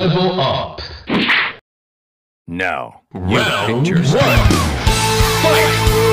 Level up. Now, Round your one. Fight!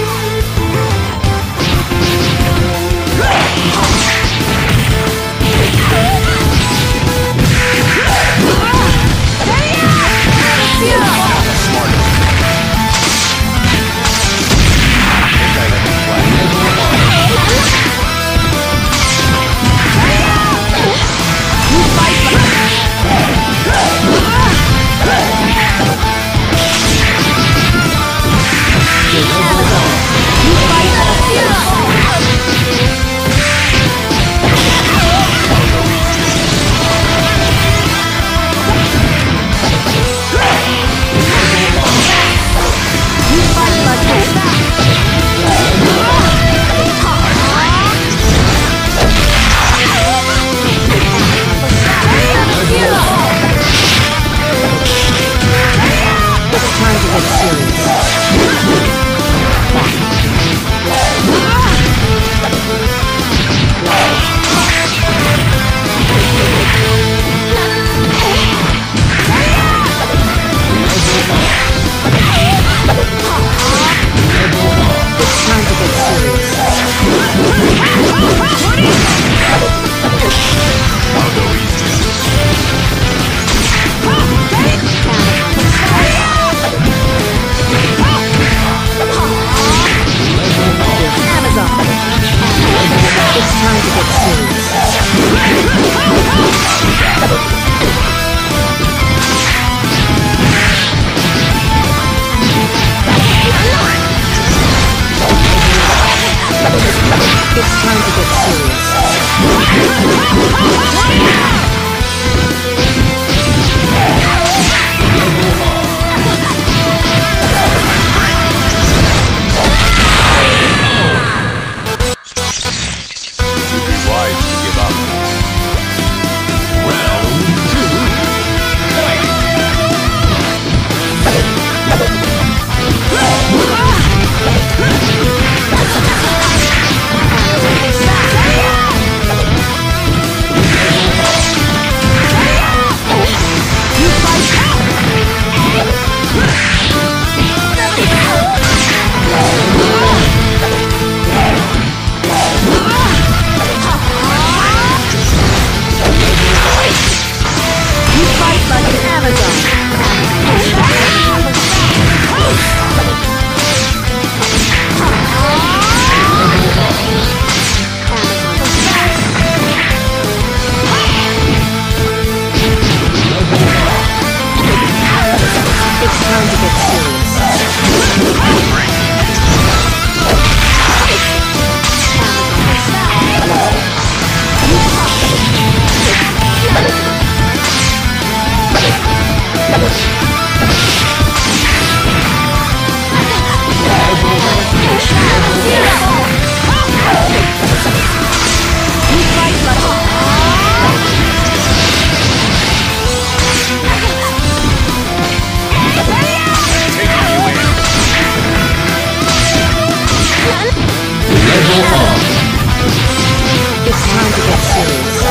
Ah! It's time to get serious.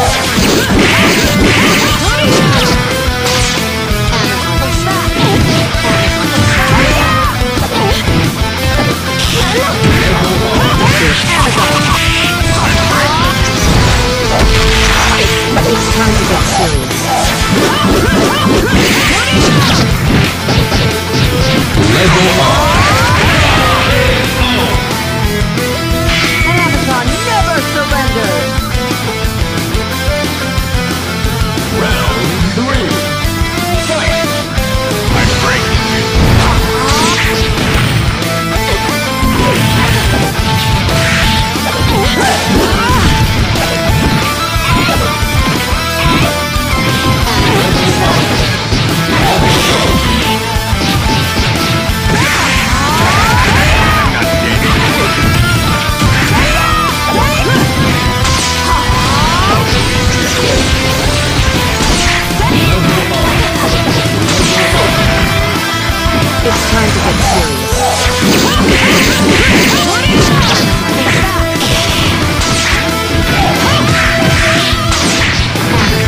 It's time to get serious.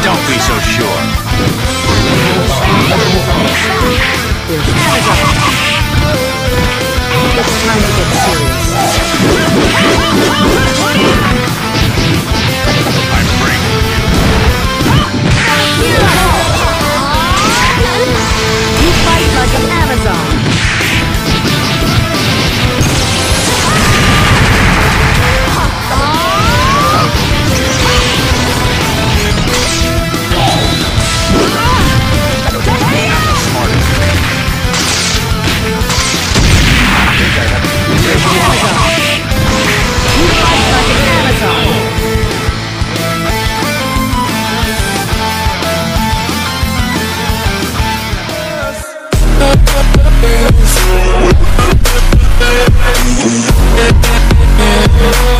Don't be so sure. It's time to get serious. We'll